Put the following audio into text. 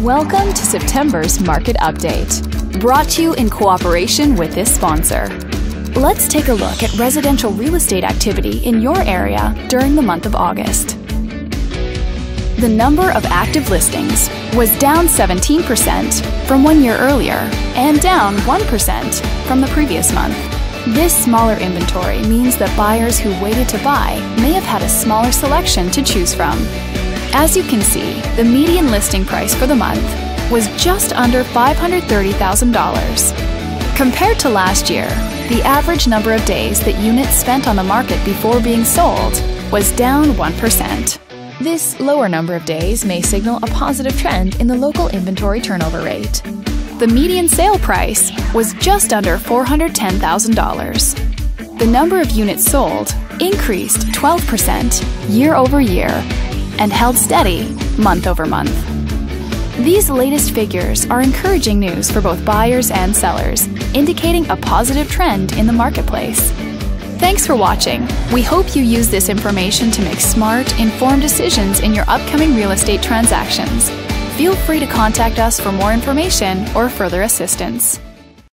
Welcome to September's Market Update, brought to you in cooperation with this sponsor. Let's take a look at residential real estate activity in your area during the month of August. The number of active listings was down 17% from one year earlier and down 1% from the previous month. This smaller inventory means that buyers who waited to buy may have had a smaller selection to choose from. As you can see, the median listing price for the month was just under $530,000. Compared to last year, the average number of days that units spent on the market before being sold was down 1%. This lower number of days may signal a positive trend in the local inventory turnover rate. The median sale price was just under $410,000. The number of units sold increased 12% year over year and held steady month over month. These latest figures are encouraging news for both buyers and sellers, indicating a positive trend in the marketplace. Thanks for watching. We hope you use this information to make smart, informed decisions in your upcoming real estate transactions. Feel free to contact us for more information or further assistance.